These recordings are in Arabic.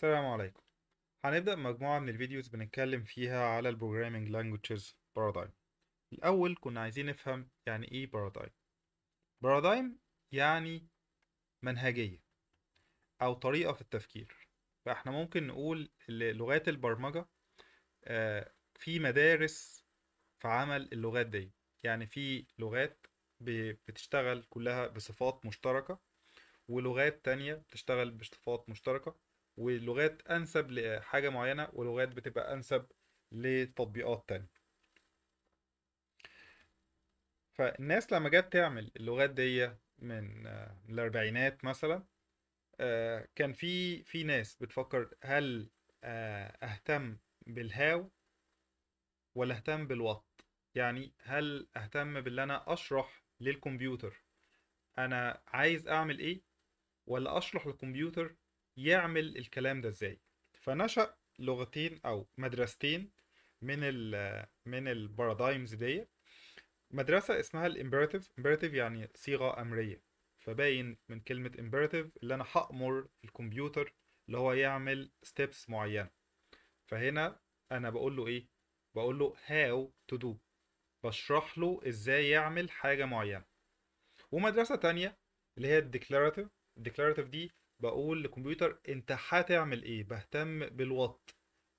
السلام عليكم. هنبدأ مجموعة من الفيديوز بنتكلم فيها على ال Programming Languages Paradigm. الأول كنا عايزين نفهم يعني إيه Paradigm. Paradigm يعني منهجية أو طريقة في التفكير. فإحنا ممكن نقول لغات البرمجة آه، في مدارس في عمل اللغات دي. يعني في لغات بتشتغل كلها بصفات مشتركة ولغات تانية بتشتغل بصفات مشتركة. ولغات أنسب لحاجة معينة ولغات بتبقى أنسب لتطبيقات تانية. فالناس لما جت تعمل اللغات دي من من الأربعينات مثلا آه، كان في في ناس بتفكر هل آه، أهتم بالهاو ولا أهتم بالوات؟ يعني هل أهتم باللي أنا أشرح للكمبيوتر؟ أنا عايز أعمل إيه ولا أشرح للكمبيوتر يعمل الكلام ده إزاي. فنشأ لغتين أو مدرستين من ال من ال paradigms دي. مدرسة اسمها ال imperative imperative يعني صيغة أمرية. فباين من كلمة imperative اللي أنا هأمر الكمبيوتر اللي هو يعمل steps معينة. فهنا أنا بقول له إيه؟ بقول له how to do. بشرح له إزاي يعمل حاجة معينة. ومدرسة تانية اللي هي ال declarative ال declarative دي بقول للكمبيوتر أنت هتعمل إيه؟ بهتم بال what.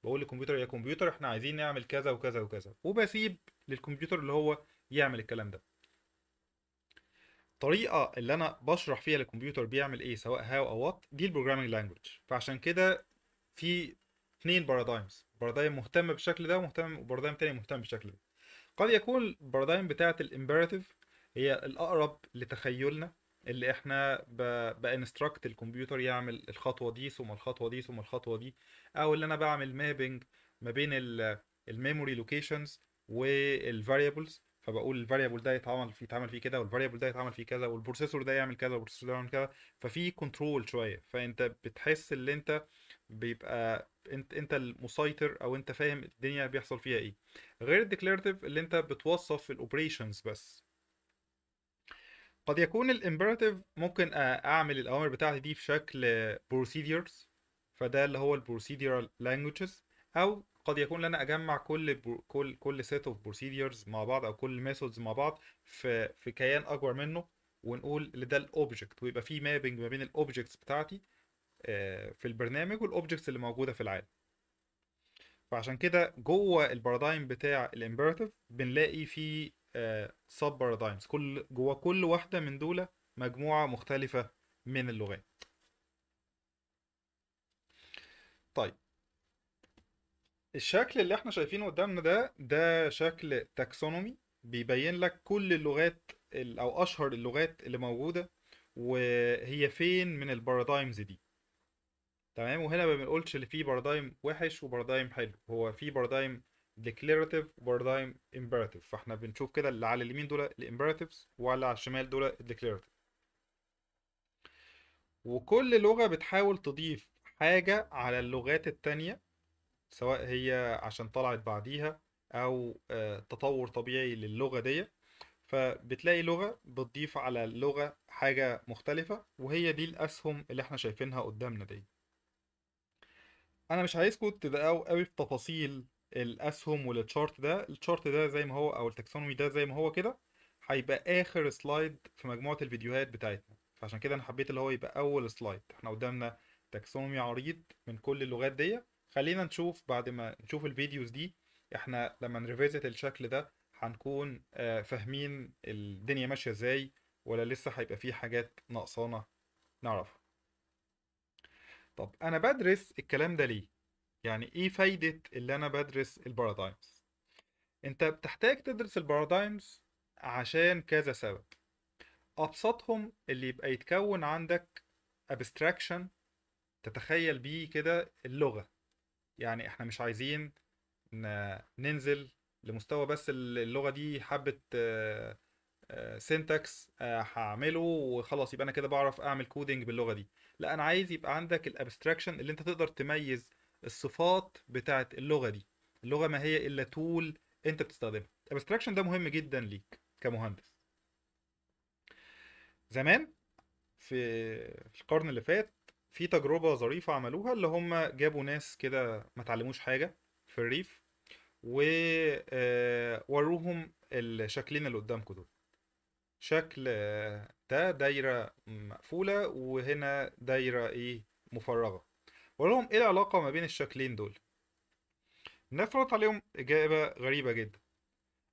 بقول للكمبيوتر يا كمبيوتر إحنا عايزين نعمل كذا وكذا وكذا. وبسيب للكمبيوتر اللي هو يعمل الكلام ده. الطريقة اللي أنا بشرح فيها للكمبيوتر بيعمل إيه؟ سواء how أو what دي ال programming language. فعشان كده في اتنين paradigms paradigm مهتم بالشكل ده ومهتم و paradigm تاني مهتم بالشكل ده. قد يكون ال paradigm بتاعة ال imperative هي الأقرب لتخيلنا. اللي إحنا. ب instruct الكمبيوتر يعمل الخطوة دي ثم الخطوة دي ثم الخطوة دي أو اللي أنا بعمل mapping ما بين ال memory locations وال variables فبقول ال variable ده يتعمل فيه يتعمل فيه كده وال variable ده يتعمل فيه كذا وال processor ده يعمل كذا وال processor ده يعمل كذا. ففي control شوية. فأنت بتحس اللي أنت بيبقى أنت أنت المسيطر أو أنت فاهم الدنيا بيحصل فيها إيه. غير ال declarative اللي أنت بتوصف ال operations بس. قد يكون ال imperative ممكن أعمل الأوامر بتاعتي دي في شكل procedures فده اللي هو ال procedural languages أو قد يكون إن أنا أجمع كل pro- كل كل set of procedures مع بعض أو كل methods مع بعض في في كيان أكبر منه ونقول اللي ده ال object ويبقى في mapping ما بين ال objects بتاعتي آه، في البرنامج وال objects اللي موجودة في العالم. فعشان كده جوه ال paradigm بتاع ال imperative بنلاقي فيه sub paradigms كل جوه كل واحدة من دول مجموعة مختلفة من اللغات. طيب. الشكل اللي إحنا شايفينه قدامنا ده ده شكل taxonomy بيبين لك كل اللغات ال- أو أشهر اللغات اللي موجودة وهي فين من ال paradigms دي. تمام؟ وهنا ما بنقولش اللي فيه paradigm وحش و paradigm حلو. هو في paradigm declarative و paradigm imperative. فاحنا بنشوف كده اللي على اليمين دول ال imperatives وعلى على الشمال دول ال declarative وكل لغة بتحاول تضيف حاجة على اللغات التانية سواء هي عشان طلعت بعديها أو آه، تطور طبيعي للغة دي. فبتلاقي لغة بتضيف على اللغة حاجة مختلفة وهي دي الأسهم اللي إحنا شايفينها قدامنا دي. أنا مش عايزكم تدققوا قوي في تفاصيل الأسهم وال chart ده ال chart ده زي ما هو أو ال taxonomy ده زي ما هو كده هيبقى آخر slide في مجموعة الفيديوهات بتاعتنا. فعشان كده أنا حبيت اللي هو يبقى أول slide. إحنا قدامنا taxonomy عريض من كل اللغات دي خلينا نشوف بعد ما نشوف ال videos دي إحنا لما ن revisit الشكل ده هنكون آه، فاهمين الدنيا ماشية إزاي ولا لسه هيبقى فيه حاجات ناقصانا نعرفها. طب أنا بدرس الكلام ده ليه؟ يعني إيه فايدة اللي أنا بدرس ال paradigms أنت بتحتاج تدرس ال paradigms عشان كذا سبب. أبسطهم اللي يبقى يتكون عندك abstraction تتخيل بيه كده اللغة. يعني إحنا مش عايزين ننزل لمستوى بس اللغة دي حبة syntax هعمله وخلاص يبقى أنا كده بعرف أعمل coding باللغة دي. لا أنا عايز يبقى عندك ال abstraction اللي أنت تقدر تميز الصفات بتاعت اللغة دي. اللغة ما هي إلا tool أنت بتستخدمها. الابستراكشن ده مهم جدا ليك كمهندس. زمان في القرن اللي فات في تجربة ظريفة عملوها اللي هم جابوا ناس كده ما تعلموش حاجة في الريف ووروهم الشكلين اللي قدامكم دول. شكل آه، ده دايرة مقفولة وهنا دايرة إيه مفرغة. وراهم إيه العلاقة ما بين الشكلين دول؟ الناس عليهم إجابة غريبة جدا.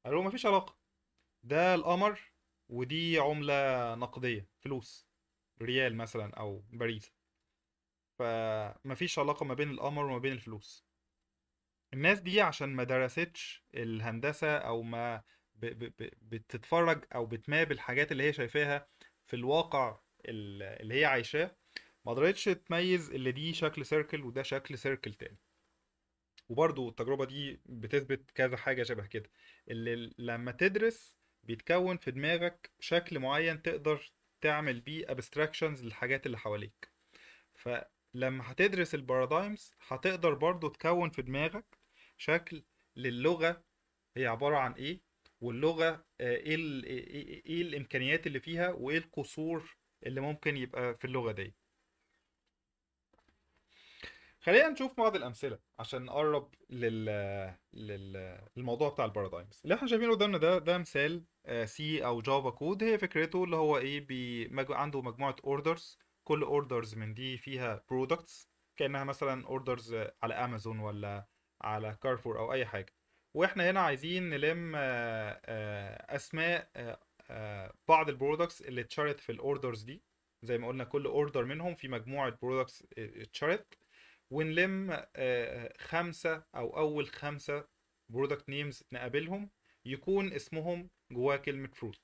قالوا مفيش علاقة. ده القمر ودي عملة نقدية فلوس ريال مثلا أو باريزة فمفيش علاقة ما بين القمر وما بين الفلوس. الناس دي عشان ما درستش الهندسة أو ما ب ب ب بتتفرج أو بتماب الحاجات اللي هي شايفاها في الواقع ال- اللي هي عايشاه ما قدرتش تميز اللي دي شكل سيركل وده شكل سيركل تاني. وبرضو التجربة دي بتثبت كذا حاجة شبه كده. اللي لما تدرس بيتكون في دماغك شكل معين تقدر تعمل بيه abstractions للحاجات اللي حواليك. فلما هتدرس البارادايمز هتقدر برضو تكون في دماغك شكل للغة هي عبارة عن إيه واللغة آه، إيه ال- إيه إيه الإمكانيات اللي فيها وإيه القصور اللي ممكن يبقى في اللغة دي. خلينا نشوف بعض الأمثلة عشان نقرب لل... لل... للموضوع بتاع ال paradigms اللي إحنا شايفينه قدامنا ده ده مثال C أو Java code هي فكرته اللي هو إيه بي... عنده مجموعة orders كل orders من دي فيها products كأنها مثلا orders على امازون ولا على كارفور أو أي حاجة. وإحنا هنا عايزين نلم آه، آه، آه، آه، بعض ال products اللي اتشرت في ال orders دي. زي ما قلنا كل order منهم في مجموعة products اتشرت ونلم آه، خمسة أو أول خمسة product names نقابلهم يكون اسمهم جواه كلمة fruit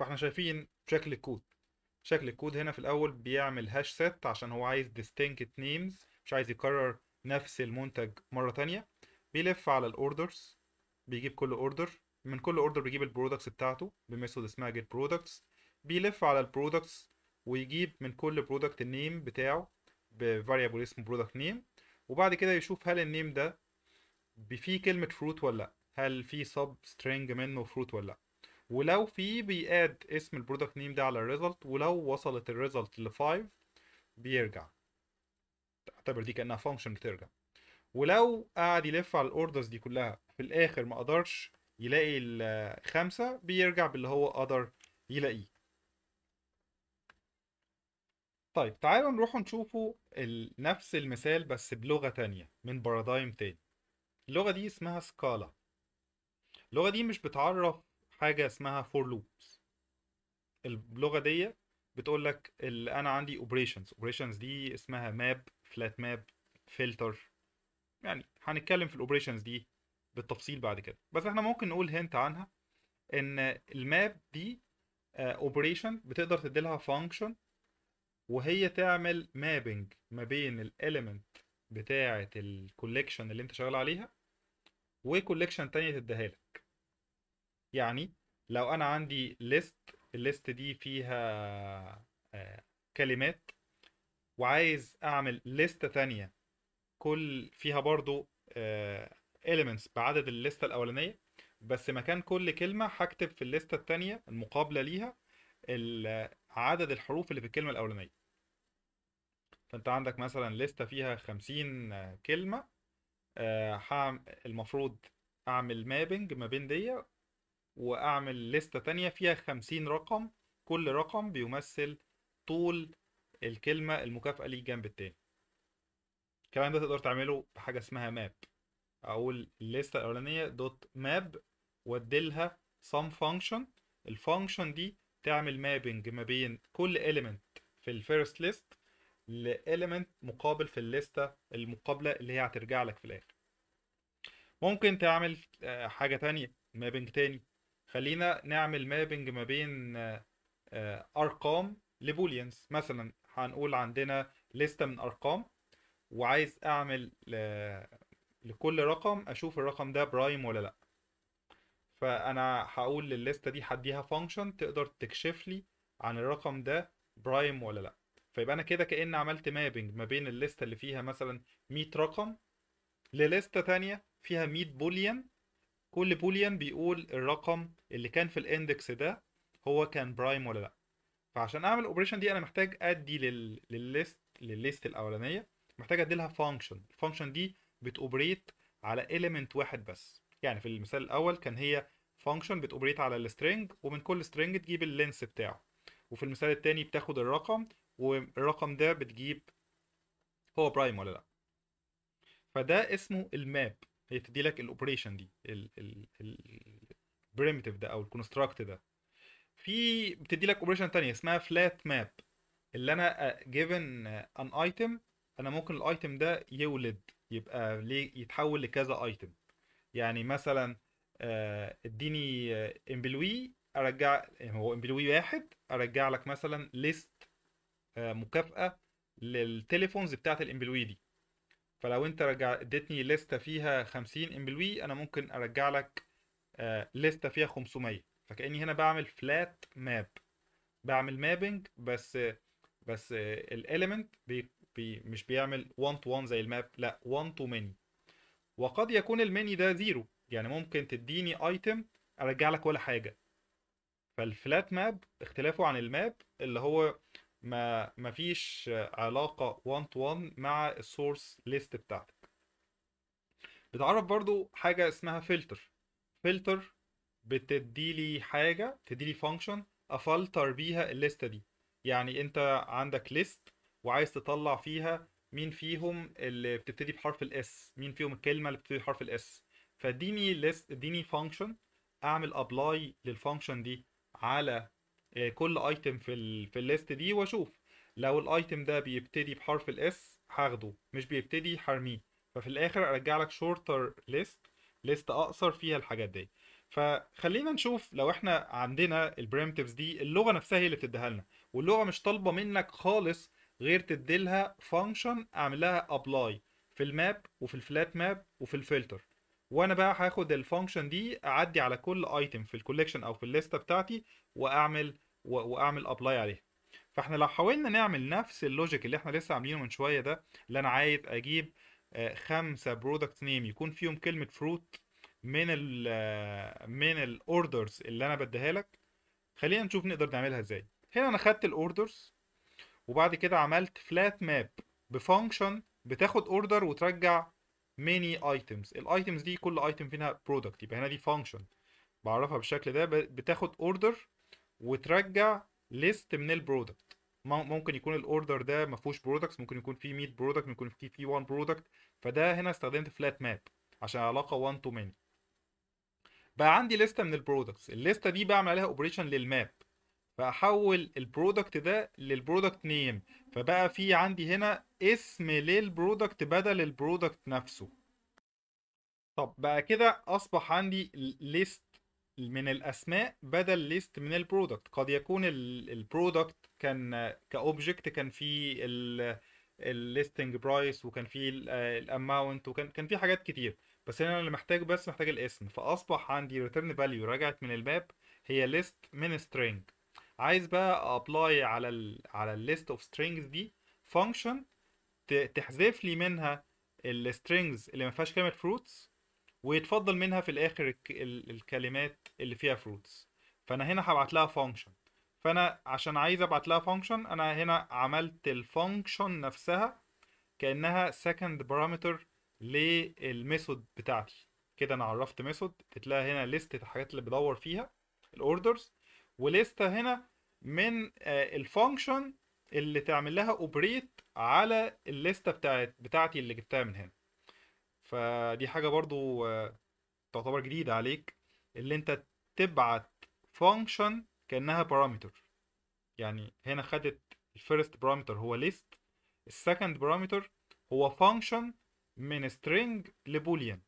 فاحنا شايفين شكل الكود. شكل الكود هنا في الأول بيعمل hash set عشان هو عايز distinct names مش عايز يكرر نفس المنتج مرة تانية. بيلف على ال orders بيجيب كل order من كل order بيجيب ال products بتاعته ب method اسمها get products. بيلف على ال products ويجيب من كل product ال name بتاعه ب variable اسمه product name وبعد كده يشوف هل ال name ده فيه كلمة fruit ولا لأ هل في substring منه fruit ولا لأ. ولو في بي add اسم ال product name ده على ال result ولو وصلت ال result ل 5 بيرجع. اعتبر دي كأنها function بترجع. ولو قعد يلف على ال orders دي كلها في الآخر ما قدرش يلاقي الخمسة بيرجع باللي هو قدر يلاقيه. طيب تعالوا نروح نشوفوا نفس المثال بس بلغة تانية من paradigm تاني. اللغة دي اسمها Scala اللغة دي مش بتعرف حاجة اسمها for loops اللغة دي بتقول لك أنا عندي operations operations دي اسمها map flat map فلتر يعني هنتكلم في ال operations دي بالتفصيل بعد كده. بس إحنا ممكن نقول hint عنها إن ال map دي operation بتقدر تديلها function وهي تعمل mapping ما بين ال element بتاعة ال collection اللي انت شغال عليها و collection تانية تديها لك. يعني لو أنا عندي list ال list دي فيها آه، كلمات وعايز أعمل ليست تانية كل فيها برضو آه، elements بعدد الليستة الأولانية بس مكان كل كلمة هكتب في الليستة التانية المقابلة ليها عدد الحروف اللي في الكلمة الأولانية. فأنت عندك مثلا لستة فيها خمسين كلمة آه، المفروض أعمل مابنج ما بين دي وأعمل لستة تانية فيها خمسين رقم كل رقم بيمثل طول الكلمة المكافأة ليه جنب التاني. الكلام ده تقدر تعمله بحاجة اسمها map. أقول الليسته الأولانية dot map وأديلها some function. ال function دي تعمل mapping ما بين كل element في ال first list ل element مقابل في الليستة المقابلة اللي هي هترجع لك في الآخر. ممكن تعمل آه، حاجة تانية mapping تاني. خلينا نعمل mapping ما بين آه، آه، أرقام ل booleans. مثلا هنقول عندنا لستة من أرقام وعايز أعمل ل- لكل رقم أشوف الرقم ده prime ولا لأ. فأنا هقول للليستة دي هديها function تقدر تكشف لي عن الرقم ده prime ولا لأ. فيبقى أنا كده كأن عملت mapping ما بين الليستة اللي فيها مثلا 100 رقم لليستة تانية فيها 100 boolean كل boolean بيقول الرقم اللي كان في ال index ده هو كان prime ولا لأ. فعشان أعمل ال operation دي أنا محتاج أدي لل... لل list لل list الأولانية محتاج أدي لها function ال function دي بت operate على element واحد بس. يعني في المثال الأول كان هي function بت operate على ال string ومن كل string تجيب ال length بتاعه. وفي المثال التاني بتاخد الرقم والرقم ده بتجيب هو prime ولا لأ. فده اسمه ال map. هي بتدي لك ال operation دي ال primitive ده أو ال construct ده. في بتدي لك operation تانية اسمها flat map اللي أنا given an item أنا ممكن ال item ده يولد يبقى ليه يتحول لكذا item يعني مثلا آه، اديني employee أرجع هو employee واحد أرجع لك مثلا list مكافأة للتليفونز بتاعت ال employee دي. فلو انت رجع اديتني لستة فيها 50 employee أنا ممكن أرجع لك آه، لستة فيها 500 فكأني هنا بعمل flat map بعمل mapping بس بس ال element بي بي مش بيعمل 1 to 1 زي ال map لا 1 to many. وقد يكون ال many ده zero يعني ممكن تديني item أرجع لك ولا حاجة. فال flat map اختلافه عن ال map اللي هو ما ما فيش علاقة 1 to 1 مع ال source list بتاعتك. بتعرف برضو حاجة اسمها filter filter بتدي لي حاجة تدي لي function أفلتر بيها الليستة دي. يعني أنت عندك list وعايز تطلع فيها مين فيهم اللي بتبتدي بحرف ال S مين فيهم الكلمة اللي بتبتدي بحرف ال S فاديني list اديني function أعمل apply لل function دي على كل item في في ال list دي واشوف. لو ال item ده بيبتدي بحرف ال S هاخده. مش بيبتدي هرميه ففي الآخر أرجع لك shorter list list أقصر فيها الحاجات دي. فخلينا نشوف لو إحنا عندنا ال primitives دي اللغة نفسها هي اللي بتديها لنا. واللغة مش طالبة منك خالص غير تديلها function أعمل لها apply في ال map وفي ال flat map وفي الفلتر وأنا بقى هاخد ال function دي أعدي على كل item في ال collection أو في الليستة بتاعتي وأعمل وأعمل apply عليها. فإحنا لو حاولنا نعمل نفس ال logic اللي إحنا لسه عاملينه من شوية ده اللي أنا عايز أجيب آه، خمسة product name يكون فيهم كلمة fruit من ال آه، من ال orders اللي أنا بديها لك خلينا نشوف نقدر نعملها إزاي. هنا أنا خدت ال orders وبعد كده عملت flat map ب function بتاخد order وترجع many items ال items دي كل item فيها product يبقى هنا دي function بعرفها بالشكل ده بتاخد order وترجع list من ال product ممكن يكون ال order ده ما فيهوش products ممكن يكون فيه 100 product ممكن يكون فيه 1 product فده هنا استخدمت flat map عشان علاقة 1 to many. بقى عندي لستة من ال products الليستة دي بعمل عليها operation لل map فاحول ال product ده لل product name فبقى في عندي هنا اسم للبرودكت بدل البرودكت نفسه. طب بقى كده أصبح عندي ليست من الأسماء بدل ليست من البرودكت قد يكون البرودكت كان كاوبجكت كان فيه الليستنج برايس وكان فيه الاماونت وكان كان فيه حاجات كتير. بس أنا اللي محتاج بس محتاج الاسم. فأصبح عندي ريتيرن فاليو رجعت من الماب هي list من string. عايز بقى apply على ال على ال list of strings دي function تحذف لي منها ال strings اللي ما فيهاش كلمة fruits ويتفضل منها في الآخر الك- ال- الكلمات اللي فيها fruits. فأنا هنا هبعت لها function فأنا عشان عايز أبعت لها function أنا هنا عملت ال function نفسها كأنها second parameter لل method بتاعتي. كده أنا عرفت method تتلاقي هنا list الحاجات اللي بدور فيها الاوردرز وليستة هنا من الفانكشن اللي تعمل لها operate على ال list ة بتاعت بتاعتي اللي جبتها من هنا. فدي حاجة برضو آه، تعتبر جديدة عليك اللي انت تبعت function كأنها parameter يعني هنا خدت ال first parameter هو list ال second parameter هو function من string ل boolean.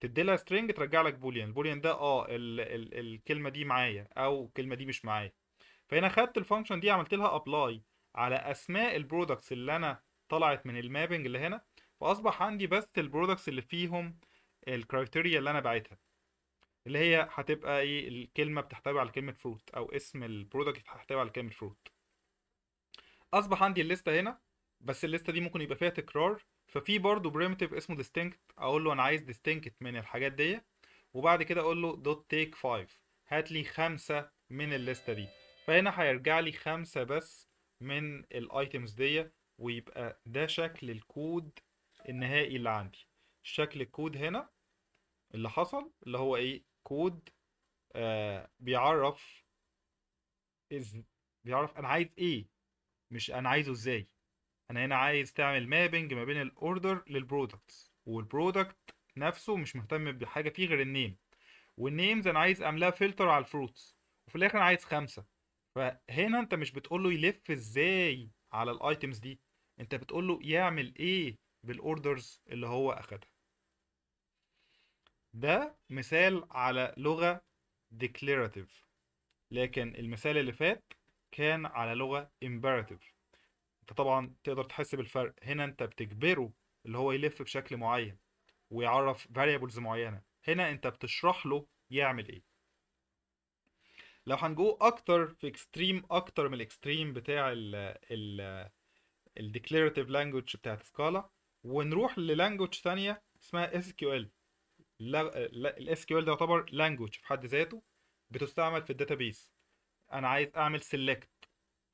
تدي لها string ترجع لك boolean ال boolean ده آه ال ال الكلمة دي معايا أو الكلمة دي مش معايا. فهنا خدت ال function دي عملت لها apply على أسماء ال products اللي أنا طلعت من ال mapping اللي هنا فأصبح عندي بس ال products اللي فيهم ال criteria اللي أنا باعتها اللي هي هتبقى إيه؟ الكلمة بتحتوي على كلمة fruit أو اسم ال product هيحتوي على كلمة fruit أصبح عندي الليستة هنا بس الليستة دي ممكن يبقى فيها تكرار ففي برضه primitive اسمه distinct أقول له أنا عايز distinct من الحاجات دي. وبعد كده أقول له dot take 5 هات لي خمسة من ال list ة دي. فهنا هيرجع لي خمسة بس من ال items دي ويبقى ده شكل الكود النهائي اللي عندي. شكل الكود هنا اللي حصل اللي هو إيه؟ كود آه بيعرف إز بيعرف أنا عايز إيه مش أنا عايزه إزاي. أنا هنا عايز تعمل mapping ما بين ال order لل products وال product نفسه مش مهتم بحاجة فيه غير ال name. وال names أنا عايز اعملها فلتر على ال fruits وفي الآخر أنا عايز خمسة. فهنا انت مش بتقول له يلف إزاي على ال items دي انت بتقول له يعمل إيه بال orders اللي هو اخدها. ده مثال على لغة declarative لكن المثال اللي فات كان على لغة imperative. انت طبعا تقدر تحس بالفرق. هنا انت بتجبره اللي هو يلف بشكل معين ويعرف variables معينة. هنا انت بتشرح له يعمل إيه. لو هنجو أكتر في extreme أكتر من ال extreme بتاع ال ال ال declarative language بتاعت Scala ونروح ل language ثانية اسمها SQL ال ده يعتبر language في حد ذاته بتستعمل في ال database أنا عايز أعمل select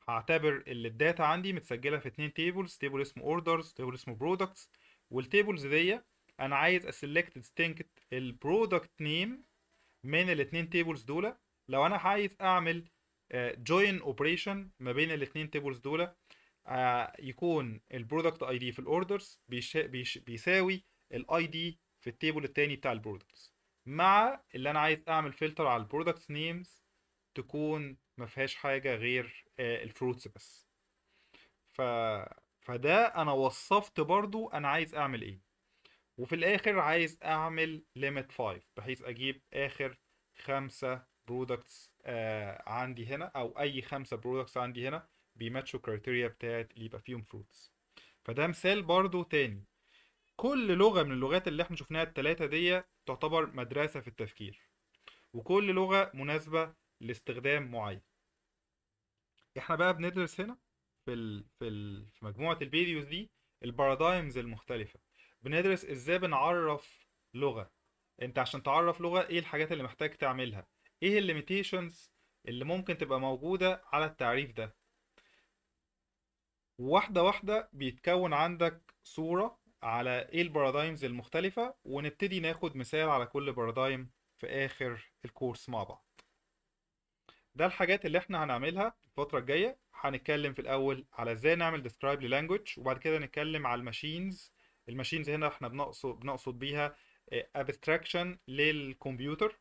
هعتبر اللي ال data عندي متسجلة في اتنين tables table اسمه orders table اسمه products وال tables دي أنا عايز ا select distinct ال product name من الاتنين tables دول. لو أنا عايز أعمل join operation ما بين الاتنين tables دول يكون ال product ID في ال orders بيساوي ال ID في ال table التاني بتاع ال products مع اللي أنا عايز أعمل فلتر على ال products names تكون ما فيهاش حاجة غير ال fruits بس. ف فده أنا وصفت برضو أنا عايز أعمل إيه. وفي الآخر عايز أعمل limit 5 بحيث أجيب آخر خمسة products آه عندي هنا أو أي خمسة products عندي هنا بي match وا ال criteria بتاعت اللي يبقى فيهم fruits فده مثال برضو تاني. كل لغة من اللغات اللي إحنا شفناها التلاتة دي تعتبر مدرسة في التفكير. وكل لغة مناسبة لاستخدام معين. إحنا بقى بندرس هنا في ال في ال في مجموعة الفيديوز دي ال paradigms المختلفة. بندرس إزاي بنعرف لغة. انت عشان تعرف لغة إيه الحاجات اللي محتاج تعملها؟ إيه ال limitations اللي ممكن تبقى موجودة على التعريف ده؟ واحدة واحدة بيتكون عندك صورة على إيه ال paradigms المختلفة ونبتدي ناخد مثال على كل paradigm في آخر ال course مع بعض. ده الحاجات اللي إحنا هنعملها الفترة الجاية. هنتكلم في الأول على إزاي نعمل describe للانجوج وبعد كده نتكلم على ال machines. ال machines هنا إحنا بنقصد بنقصد بيها abstraction للكمبيوتر.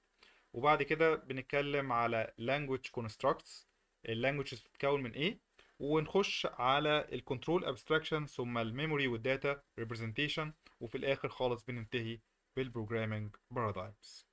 وبعد كده بنتكلم على language constructs. ال languages بتتكون من إيه؟ ونخش على ال control abstraction ثم ال memory وال data representation وفي الآخر خالص بننتهي بال programming paradigms